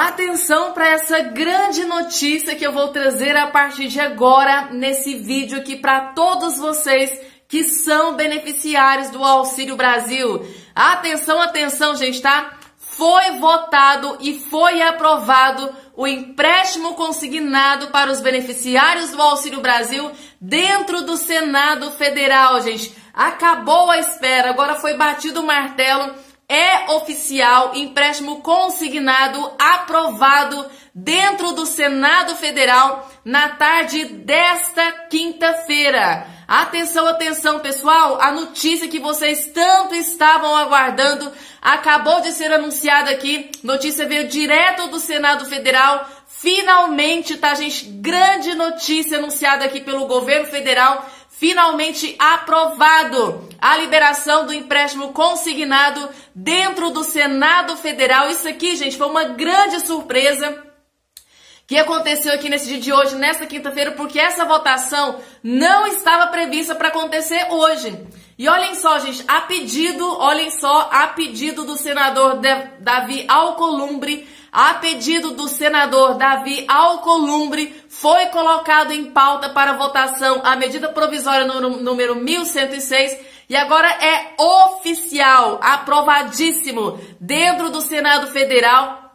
Atenção para essa grande notícia que eu vou trazer a partir de agora nesse vídeo aqui para todos vocês que são beneficiários do Auxílio Brasil. Atenção, atenção, gente, tá? Foi votado e foi aprovado o empréstimo consignado para os beneficiários do Auxílio Brasil dentro do Senado Federal, gente. Acabou a espera, agora foi batido o martelo é oficial, empréstimo consignado aprovado dentro do Senado Federal na tarde desta quinta-feira. Atenção, atenção, pessoal, a notícia que vocês tanto estavam aguardando acabou de ser anunciada aqui. Notícia veio direto do Senado Federal. Finalmente, tá, gente? Grande notícia anunciada aqui pelo governo federal finalmente aprovado a liberação do empréstimo consignado dentro do Senado Federal. Isso aqui, gente, foi uma grande surpresa que aconteceu aqui nesse dia de hoje, nesta quinta-feira, porque essa votação não estava prevista para acontecer hoje. E olhem só, gente, a pedido, olhem só, a pedido do senador Davi Alcolumbre, a pedido do senador Davi Alcolumbre, foi colocado em pauta para votação a medida provisória número 1106 e agora é oficial, aprovadíssimo dentro do Senado Federal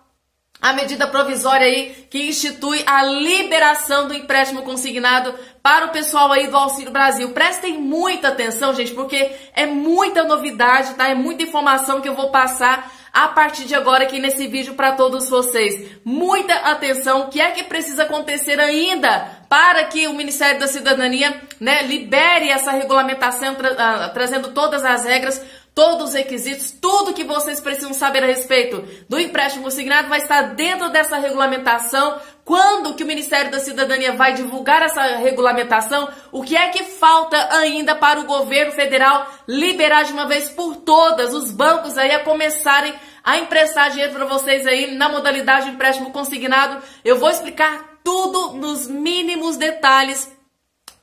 a medida provisória aí que institui a liberação do empréstimo consignado para o pessoal aí do Auxílio Brasil. Prestem muita atenção, gente, porque é muita novidade, tá? É muita informação que eu vou passar a partir de agora aqui nesse vídeo para todos vocês. Muita atenção, o que é que precisa acontecer ainda para que o Ministério da Cidadania né, libere essa regulamentação, tra uh, trazendo todas as regras todos os requisitos, tudo que vocês precisam saber a respeito do empréstimo consignado vai estar dentro dessa regulamentação. Quando que o Ministério da Cidadania vai divulgar essa regulamentação? O que é que falta ainda para o governo federal liberar de uma vez por todas os bancos aí a começarem a emprestar dinheiro para vocês aí na modalidade de empréstimo consignado? Eu vou explicar tudo nos mínimos detalhes,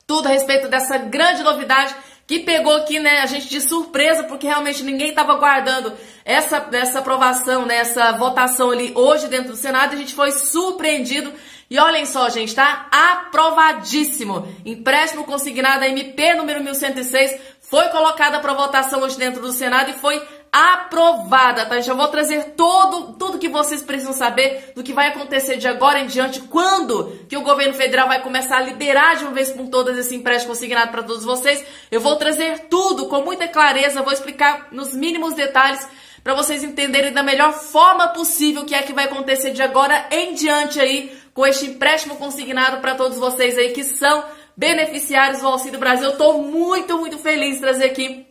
tudo a respeito dessa grande novidade que pegou aqui, né, a gente de surpresa, porque realmente ninguém estava guardando essa, essa aprovação, né, essa votação ali hoje dentro do Senado, a gente foi surpreendido. E olhem só, gente, tá aprovadíssimo. Empréstimo consignado a MP número 1106 foi colocada para votação hoje dentro do Senado e foi aprovada, tá? Já vou trazer todo, tudo que vocês precisam saber do que vai acontecer de agora em diante, quando que o governo federal vai começar a liberar de uma vez por todas esse empréstimo consignado para todos vocês. Eu vou trazer tudo com muita clareza, vou explicar nos mínimos detalhes para vocês entenderem da melhor forma possível o que é que vai acontecer de agora em diante aí com este empréstimo consignado para todos vocês aí que são beneficiários do Auxílio Brasil. Eu estou muito, muito feliz de trazer aqui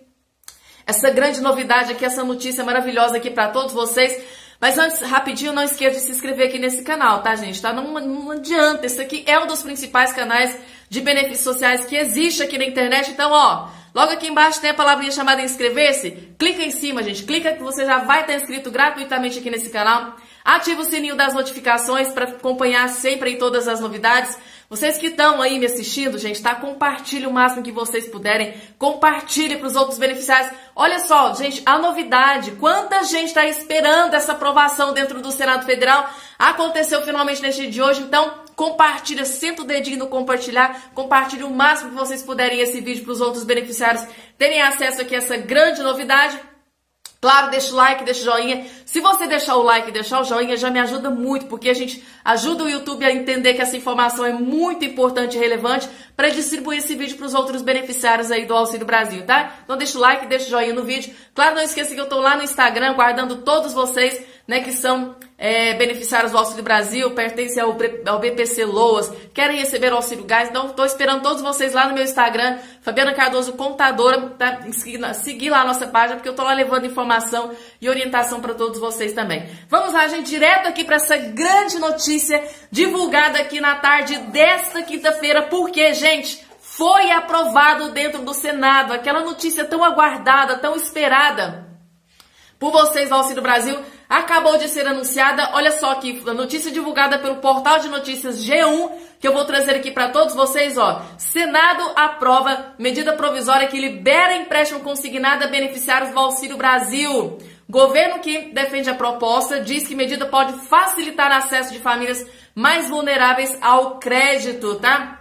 essa grande novidade aqui, essa notícia maravilhosa aqui para todos vocês. Mas antes, rapidinho, não esqueça de se inscrever aqui nesse canal, tá, gente? Tá? Não, não adianta, esse aqui é um dos principais canais de benefícios sociais que existe aqui na internet. Então, ó, logo aqui embaixo tem a palavrinha chamada inscrever-se. Clica em cima, gente. Clica que você já vai estar inscrito gratuitamente aqui nesse canal. Ativa o sininho das notificações para acompanhar sempre em todas as novidades. Vocês que estão aí me assistindo, gente, tá? Compartilhe o máximo que vocês puderem. Compartilhe para os outros beneficiários. Olha só, gente, a novidade. Quanta gente está esperando essa aprovação dentro do Senado Federal? Aconteceu finalmente neste dia de hoje. Então, compartilha, senta o dedinho no compartilhar. Compartilhe o máximo que vocês puderem esse vídeo para os outros beneficiários terem acesso aqui a essa grande novidade. Claro, deixa o like, deixa o joinha. Se você deixar o like e deixar o joinha, já me ajuda muito, porque a gente ajuda o YouTube a entender que essa informação é muito importante e relevante para distribuir esse vídeo para os outros beneficiários aí do Auxílio Brasil, tá? Então deixa o like, deixa o joinha no vídeo. Claro, não esqueça que eu estou lá no Instagram guardando todos vocês, né, que são é, beneficiários do Auxílio Brasil, pertencem ao, ao BPC Loas, querem receber o Auxílio Gás, então estou esperando todos vocês lá no meu Instagram, Fabiana Cardoso Contadora, tá? seguir lá a nossa página, porque eu estou lá levando informação e orientação para todos vocês também. Vamos lá, gente, direto aqui para essa grande notícia divulgada aqui na tarde desta quinta-feira, porque, gente, foi aprovado dentro do Senado, aquela notícia tão aguardada, tão esperada por vocês do Auxílio Brasil, acabou de ser anunciada. Olha só aqui, a notícia divulgada pelo portal de notícias G1, que eu vou trazer aqui para todos vocês, ó. Senado aprova medida provisória que libera empréstimo consignado a beneficiários do Auxílio Brasil. Governo que defende a proposta diz que medida pode facilitar acesso de famílias mais vulneráveis ao crédito, tá?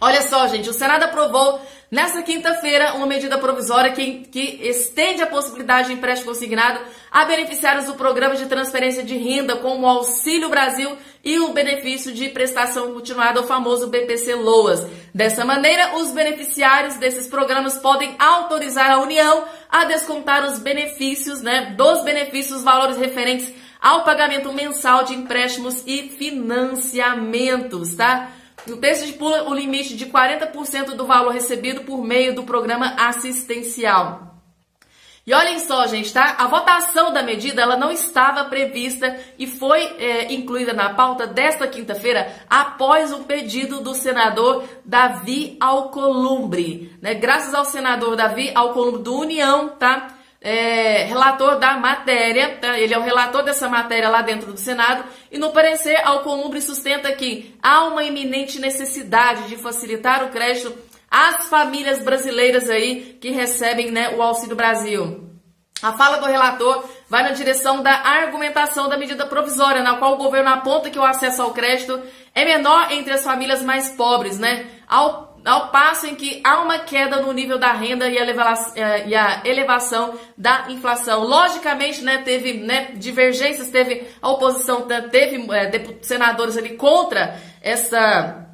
Olha só, gente, o Senado aprovou nesta quinta-feira uma medida provisória que, que estende a possibilidade de empréstimo consignado a beneficiários do programa de transferência de renda, como o Auxílio Brasil e o benefício de prestação continuada, o famoso BPC Loas. Dessa maneira, os beneficiários desses programas podem autorizar a União a descontar os benefícios, né, dos benefícios, valores referentes ao pagamento mensal de empréstimos e financiamentos, tá? O texto estipula o limite de 40% do valor recebido por meio do programa assistencial. E olhem só, gente, tá? A votação da medida ela não estava prevista e foi é, incluída na pauta desta quinta-feira após o pedido do senador Davi Alcolumbre, né? Graças ao senador Davi Alcolumbre do União, tá? É, relator da matéria, tá? ele é o relator dessa matéria lá dentro do Senado, e no parecer, Alcolumbre sustenta que há uma iminente necessidade de facilitar o crédito às famílias brasileiras aí que recebem né, o Auxílio Brasil. A fala do relator vai na direção da argumentação da medida provisória, na qual o governo aponta que o acesso ao crédito é menor entre as famílias mais pobres, né? Ao ao passo em que há uma queda no nível da renda e a, elevação, eh, e a elevação da inflação. Logicamente, né, teve né, divergências, teve a oposição, teve é, senadores ali contra essa,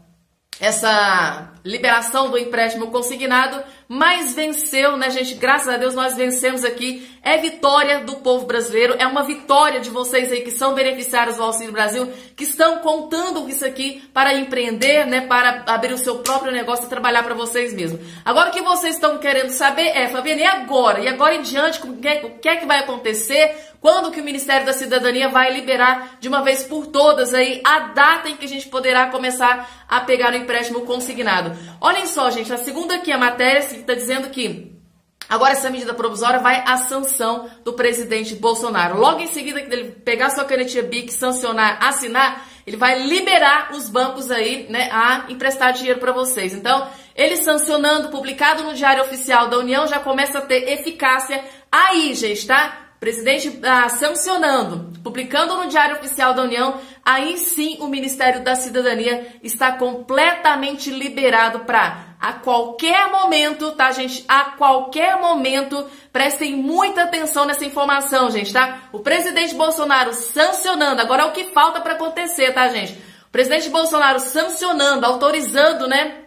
essa liberação do empréstimo consignado, mas venceu, né, gente? Graças a Deus nós vencemos aqui. É vitória do povo brasileiro, é uma vitória de vocês aí que são beneficiários do Auxílio Brasil, que estão contando isso aqui para empreender, né, para abrir o seu próprio negócio e trabalhar para vocês mesmos. Agora o que vocês estão querendo saber é, Fabiana, e agora? E agora em diante, o que, é, o que é que vai acontecer? Quando que o Ministério da Cidadania vai liberar de uma vez por todas aí a data em que a gente poderá começar a pegar o empréstimo consignado? Olhem só, gente, a segunda aqui, a matéria está dizendo que Agora essa medida provisória vai à sanção do presidente Bolsonaro. Logo em seguida que ele pegar sua canetinha BIC, sancionar, assinar, ele vai liberar os bancos aí, né, a emprestar dinheiro para vocês. Então, ele sancionando, publicado no Diário Oficial da União, já começa a ter eficácia aí, gente, tá? Presidente ah, sancionando, publicando no Diário Oficial da União, aí sim o Ministério da Cidadania está completamente liberado para a qualquer momento, tá, gente? A qualquer momento, prestem muita atenção nessa informação, gente, tá? O presidente Bolsonaro sancionando, agora é o que falta para acontecer, tá, gente? O presidente Bolsonaro sancionando, autorizando, né?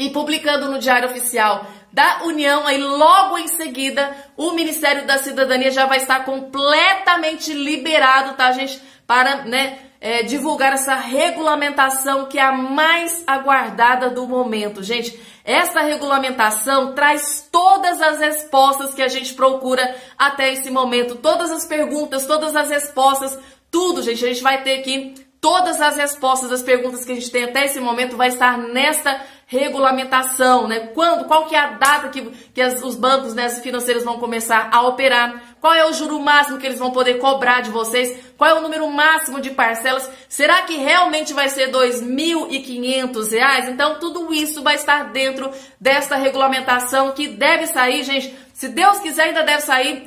E publicando no Diário Oficial da União, aí logo em seguida o Ministério da Cidadania já vai estar completamente liberado, tá, gente? Para, né, é, divulgar essa regulamentação que é a mais aguardada do momento. Gente, essa regulamentação traz todas as respostas que a gente procura até esse momento, todas as perguntas, todas as respostas, tudo, gente. A gente vai ter aqui todas as respostas das perguntas que a gente tem até esse momento vai estar nesta regulamentação, né? Quando, qual que é a data que, que as, os bancos né, financeiros vão começar a operar? Qual é o juro máximo que eles vão poder cobrar de vocês? Qual é o número máximo de parcelas? Será que realmente vai ser R$ 2.500? Então, tudo isso vai estar dentro desta regulamentação que deve sair, gente. Se Deus quiser, ainda deve sair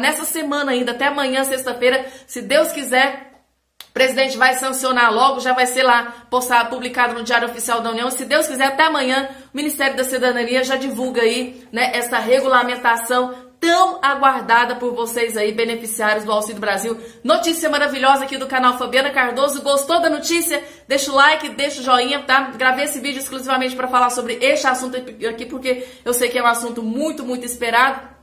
nessa semana ainda, até amanhã, sexta-feira. Se Deus quiser, o presidente vai sancionar logo, já vai ser lá postado, publicado no Diário Oficial da União. Se Deus quiser, até amanhã o Ministério da Cidadania já divulga aí, né, essa regulamentação tão aguardada por vocês aí, beneficiários do Auxílio Brasil. Notícia maravilhosa aqui do canal Fabiana Cardoso. Gostou da notícia? Deixa o like, deixa o joinha, tá? Gravei esse vídeo exclusivamente para falar sobre este assunto aqui, porque eu sei que é um assunto muito, muito esperado.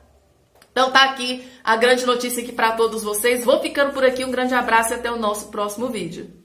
Então tá aqui a grande notícia aqui para todos vocês. Vou ficando por aqui, um grande abraço e até o nosso próximo vídeo.